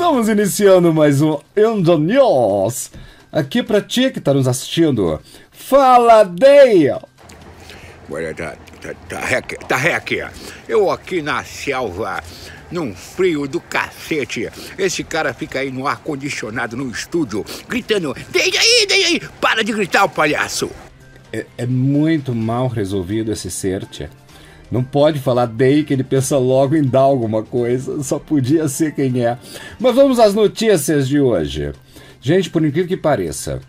Estamos iniciando mais um Endo News. Aqui pra ti que tá nos assistindo. Fala, Dale! Olha, tá, tá, tá, rec, tá rec. Eu aqui na selva, num frio do cacete. Esse cara fica aí no ar-condicionado no estúdio, gritando: Desde aí, desde aí! Para de gritar, o palhaço! É, é muito mal resolvido esse ser, tia. Não pode falar Day que ele pensa logo em dar alguma coisa, só podia ser quem é. Mas vamos às notícias de hoje. Gente, por incrível que pareça,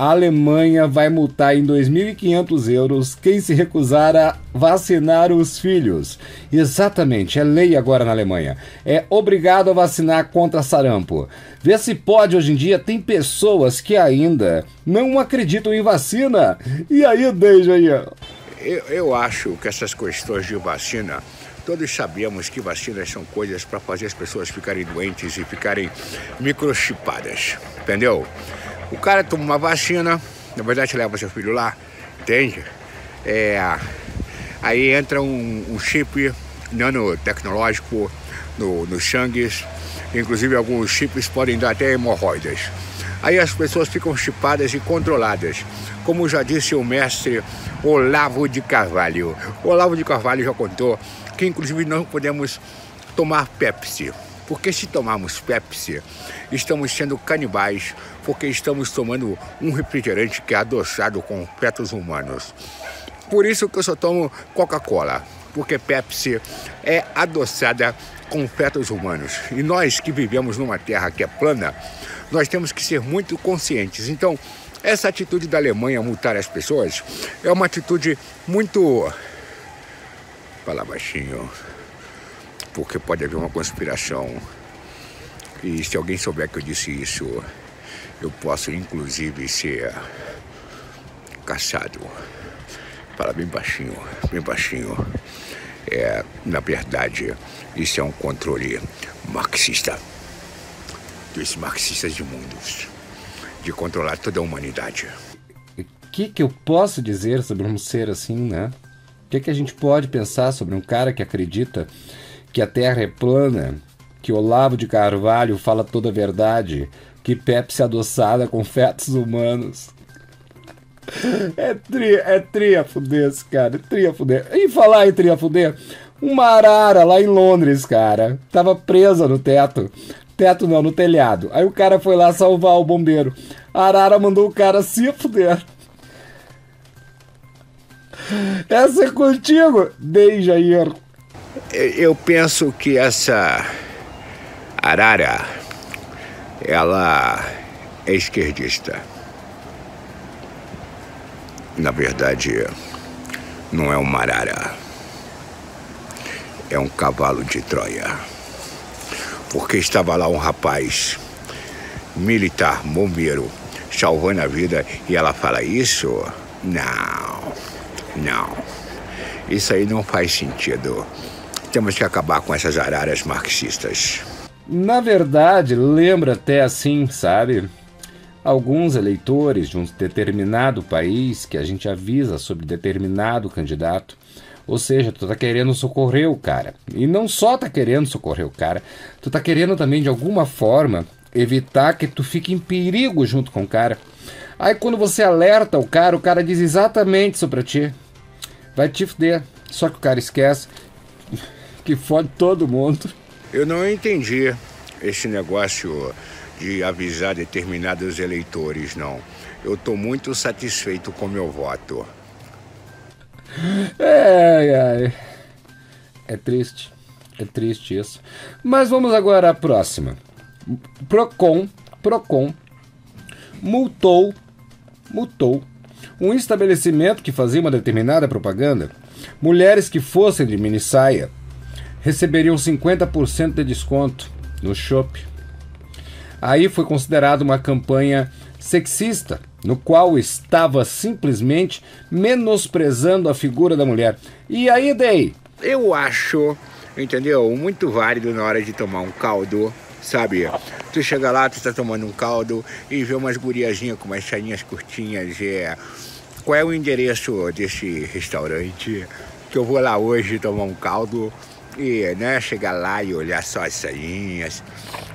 a Alemanha vai multar em 2.500 euros quem se recusar a vacinar os filhos. Exatamente, é lei agora na Alemanha. É obrigado a vacinar contra sarampo. Vê se pode hoje em dia, tem pessoas que ainda não acreditam em vacina. E aí, deixa aí. Eu, eu acho que essas questões de vacina, todos sabemos que vacinas são coisas para fazer as pessoas ficarem doentes e ficarem microchipadas, entendeu? O cara toma uma vacina, na verdade leva seu filho lá, entende? É, aí entra um, um chip nanotecnológico no, no sangues, inclusive alguns chips podem dar até hemorroidas. Aí as pessoas ficam chipadas e controladas. Como já disse o mestre Olavo de Carvalho. O Olavo de Carvalho já contou que inclusive não podemos tomar Pepsi. Porque se tomarmos Pepsi, estamos sendo canibais, porque estamos tomando um refrigerante que é adoçado com fetos humanos. Por isso que eu só tomo Coca-Cola, porque Pepsi é adoçada com fetos humanos. E nós que vivemos numa terra que é plana, nós temos que ser muito conscientes. Então, essa atitude da Alemanha multar as pessoas é uma atitude muito. Fala baixinho, porque pode haver uma conspiração. E se alguém souber que eu disse isso, eu posso inclusive ser caçado. Fala bem baixinho, bem baixinho. É, na verdade, isso é um controle marxista dos marxistas de mundos de controlar toda a humanidade. O que, que eu posso dizer sobre um ser assim, né? O que, que a gente pode pensar sobre um cara que acredita que a Terra é plana, que Olavo de Carvalho fala toda a verdade, que Pepsi é adoçada com fetos humanos? É tri, é tri fuder esse cara, é tri fuder. E falar em tri fuder, uma arara lá em Londres, cara, tava presa no teto teto não, no telhado. Aí o cara foi lá salvar o bombeiro. A arara mandou o cara se fuder. Essa é contigo, Dejair. Eu penso que essa arara, ela é esquerdista. Na verdade, não é uma arara. É um cavalo de Troia porque estava lá um rapaz militar, bombeiro, salvando a vida e ela fala isso? Não, não. Isso aí não faz sentido. Temos que acabar com essas araras marxistas. Na verdade, lembra até assim, sabe? Alguns eleitores de um determinado país que a gente avisa sobre determinado candidato ou seja, tu tá querendo socorrer o cara. E não só tá querendo socorrer o cara, tu tá querendo também de alguma forma evitar que tu fique em perigo junto com o cara. Aí quando você alerta o cara, o cara diz exatamente isso pra ti. Vai te fuder. Só que o cara esquece que fode todo mundo. Eu não entendi esse negócio de avisar determinados eleitores, não. Eu tô muito satisfeito com meu voto. É, é, é triste. É triste isso. Mas vamos agora à próxima. Procon, Procon multou, multou um estabelecimento que fazia uma determinada propaganda. Mulheres que fossem de mini saia receberiam 50% de desconto no shopping. Aí foi considerado uma campanha sexista no qual estava simplesmente menosprezando a figura da mulher. E aí, Day? Eu acho, entendeu? Muito válido na hora de tomar um caldo, sabe? Tu chega lá, tu tá tomando um caldo e vê umas guriazinhas com umas sainhas curtinhas. É... Qual é o endereço desse restaurante? Que eu vou lá hoje tomar um caldo e, né, chegar lá e olhar só as sainhas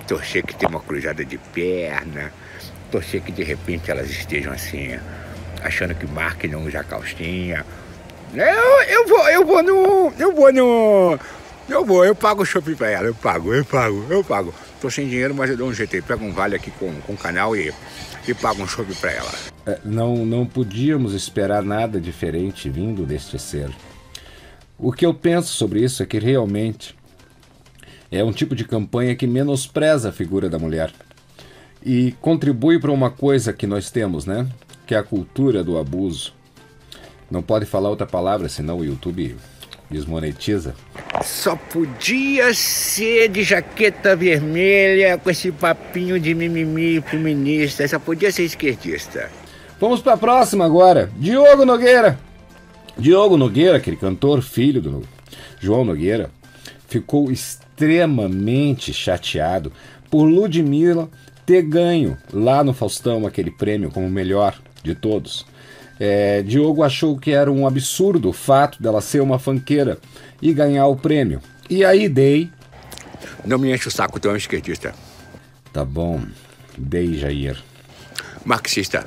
torcer que tenha uma cruzada de perna, torcer que de repente elas estejam assim, achando que Mark não usa calcinha. Eu, eu vou, eu vou no. Eu vou no. Eu vou, eu pago o shopping pra ela, eu pago, eu pago, eu pago. Tô sem dinheiro, mas eu dou um aí. Pego um vale aqui com, com o canal e, e pago um shopping pra ela. É, não, não podíamos esperar nada diferente vindo deste ser. O que eu penso sobre isso é que realmente é um tipo de campanha que menospreza a figura da mulher e contribui para uma coisa que nós temos, né? Que é a cultura do abuso. Não pode falar outra palavra, senão o YouTube desmonetiza. Só podia ser de jaqueta vermelha com esse papinho de mimimi feminista. Só podia ser esquerdista. Vamos para a próxima agora. Diogo Nogueira. Diogo Nogueira, aquele cantor, filho do João Nogueira, ficou extremamente chateado por Ludmilla ter ganho lá no Faustão aquele prêmio como melhor de todos. É, Diogo achou que era um absurdo o fato dela ser uma fanqueira e ganhar o prêmio. E aí dei. Não me enche o saco, tu é um esquerdista. Tá bom, dei, Jair. Marxista.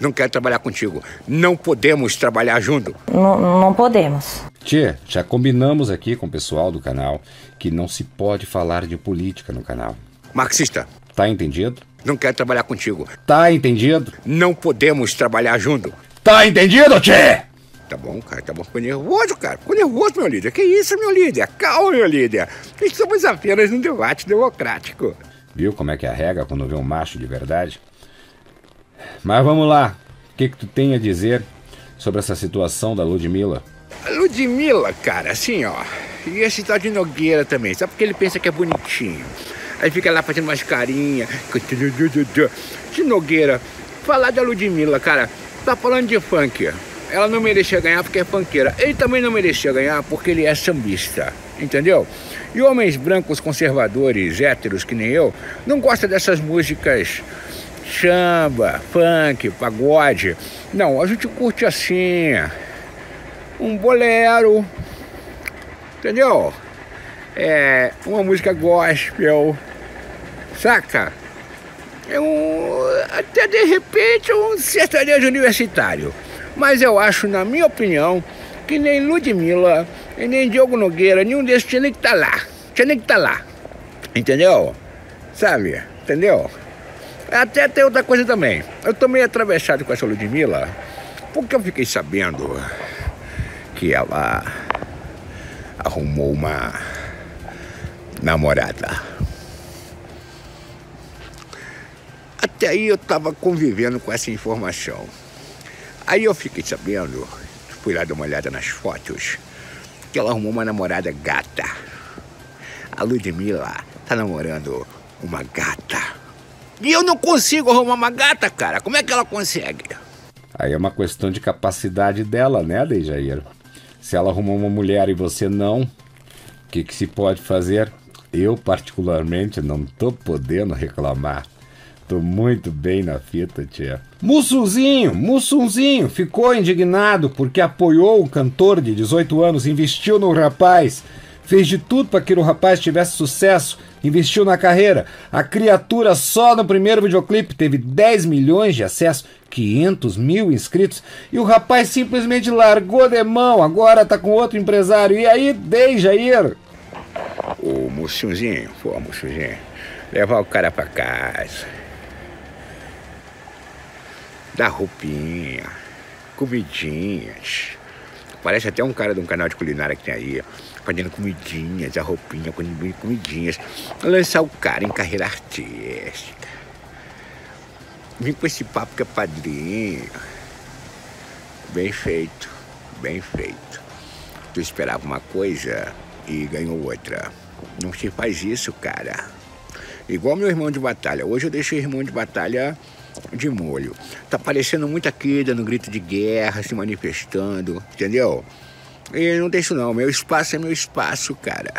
Não quero trabalhar contigo. Não podemos trabalhar junto. Não, não podemos. Tchê, já combinamos aqui com o pessoal do canal que não se pode falar de política no canal. Marxista. Tá entendido? Não quero trabalhar contigo. Tá entendido? Não podemos trabalhar junto. Tá entendido, Tchê? Tá bom, cara, tá bom. Ficou nervoso, cara. Ficou nervoso, meu líder. Que isso, meu líder? Calma, meu líder. Estamos apenas num debate democrático. Viu como é que é a regra quando vê um macho de verdade? Mas vamos lá. O que, que tu tem a dizer sobre essa situação da Ludmilla? A Ludmilla, cara, assim, ó. E esse tal de Nogueira também. Sabe porque ele pensa que é bonitinho? Aí fica lá fazendo umas carinhas. De Nogueira. Falar da Ludmilla, cara. Tá falando de funk. Ela não merecia ganhar porque é funkeira. Ele também não merecia ganhar porque ele é sambista. Entendeu? E homens brancos conservadores, héteros que nem eu, não gostam dessas músicas samba, funk, pagode. Não, a gente curte assim. Um bolero. Entendeu? É uma música gospel. Saca? É um. Até de repente um sertanejo universitário. Mas eu acho, na minha opinião, que nem Ludmilla, e nem Diogo Nogueira, nenhum desses tinha nem que tá lá. Tinha nem que tá lá. Entendeu? Sabe? Entendeu? Até tem outra coisa também. Eu tô meio atravessado com essa Ludmilla, porque eu fiquei sabendo que ela arrumou uma namorada. Até aí eu tava convivendo com essa informação. Aí eu fiquei sabendo, fui lá dar uma olhada nas fotos, que ela arrumou uma namorada gata. A Ludmilla tá namorando uma gata. E eu não consigo arrumar uma gata, cara. Como é que ela consegue? Aí é uma questão de capacidade dela, né, Dejair? Se ela arrumou uma mulher e você não, o que, que se pode fazer? Eu, particularmente, não tô podendo reclamar. Tô muito bem na fita, tia. Mussunzinho, Mussunzinho ficou indignado porque apoiou o cantor de 18 anos, investiu no rapaz, fez de tudo para que o rapaz tivesse sucesso investiu na carreira. A criatura só no primeiro videoclipe teve 10 milhões de acessos, 500 mil inscritos, e o rapaz simplesmente largou de mão, agora tá com outro empresário. E aí, dei, Jair? Ô, moçozinho, pô, moçozinho, levar o cara pra casa. Dar roupinha, comidinhas. Parece até um cara de um canal de culinária que tem aí fazendo comidinhas, a roupinha, comidinhas. Lançar o cara em carreira artística. Vim com esse papo que é padrinho. Bem feito, bem feito. Tu esperava uma coisa e ganhou outra. Não se faz isso, cara. Igual meu irmão de batalha. Hoje eu deixei o irmão de batalha de molho. Tá parecendo muita queda no grito de guerra, se manifestando, entendeu? E não deixo não, meu espaço é meu espaço, cara.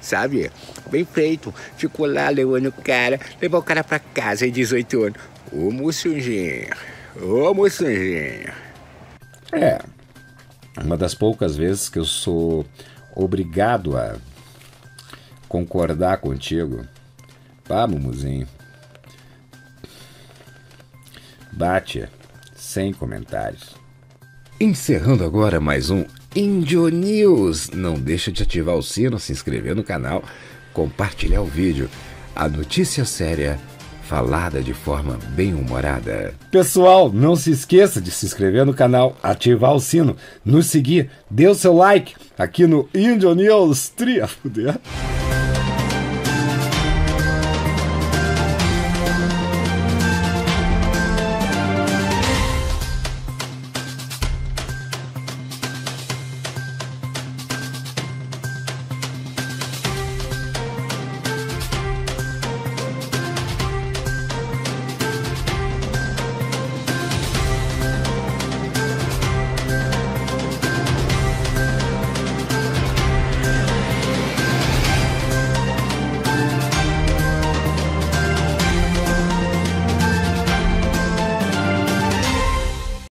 Sabe? Bem feito. Ficou lá levando o cara, levou o cara pra casa em 18 anos. Ô moçunzinho, ô moçunzinho. É, uma das poucas vezes que eu sou obrigado a concordar contigo Pá, Mumuzinho. Bate, sem comentários. Encerrando agora mais um Indio News. Não deixa de ativar o sino, se inscrever no canal, compartilhar o vídeo. A notícia séria falada de forma bem humorada. Pessoal, não se esqueça de se inscrever no canal, ativar o sino, nos seguir, dê o seu like aqui no Indio News Tria.